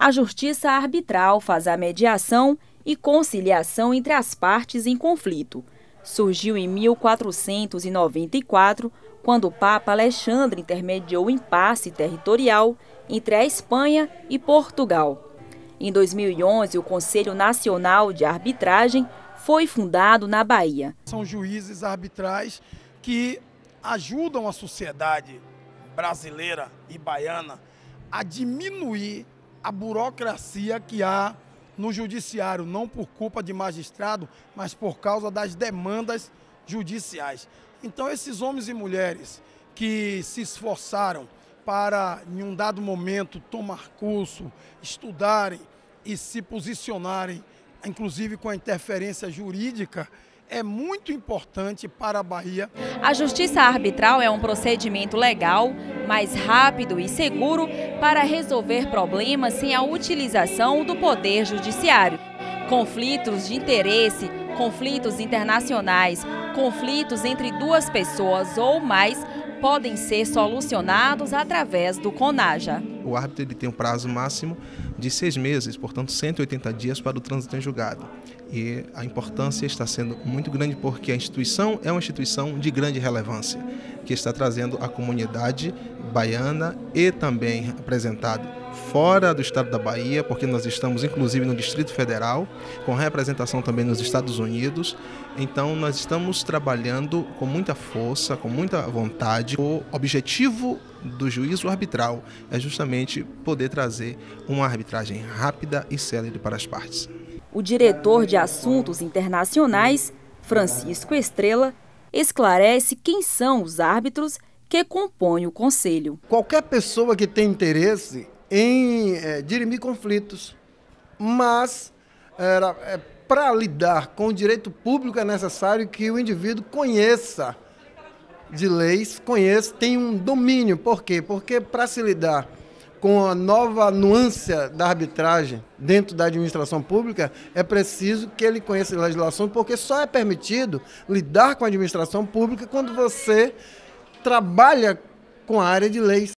A justiça arbitral faz a mediação e conciliação entre as partes em conflito. Surgiu em 1494, quando o Papa Alexandre intermediou o impasse territorial entre a Espanha e Portugal. Em 2011, o Conselho Nacional de Arbitragem foi fundado na Bahia. São juízes arbitrais que ajudam a sociedade brasileira e baiana a diminuir a burocracia que há no judiciário, não por culpa de magistrado, mas por causa das demandas judiciais. Então, esses homens e mulheres que se esforçaram para, em um dado momento, tomar curso, estudarem e se posicionarem, inclusive com a interferência jurídica, é muito importante para a Bahia. A justiça arbitral é um procedimento legal, mais rápido e seguro para resolver problemas sem a utilização do poder judiciário. Conflitos de interesse, conflitos internacionais, conflitos entre duas pessoas ou mais podem ser solucionados através do CONAJA. O árbitro ele tem um prazo máximo de seis meses, portanto 180 dias para o trânsito em julgado. E a importância está sendo muito grande porque a instituição é uma instituição de grande relevância, que está trazendo a comunidade baiana e também representado fora do estado da Bahia, porque nós estamos inclusive no Distrito Federal, com representação também nos Estados Unidos. Então nós estamos trabalhando com muita força, com muita vontade. O objetivo do juízo arbitral é justamente poder trazer uma arbitragem rápida e célere para as partes. O diretor de Assuntos Internacionais, Francisco Estrela, esclarece quem são os árbitros que compõem o conselho. Qualquer pessoa que tem interesse em é, dirimir conflitos, mas era, é, para lidar com o direito público é necessário que o indivíduo conheça de leis, conheça, tenha um domínio. Por quê? Porque para se lidar com a nova nuance da arbitragem dentro da administração pública, é preciso que ele conheça a legislação, porque só é permitido lidar com a administração pública quando você trabalha com a área de leis.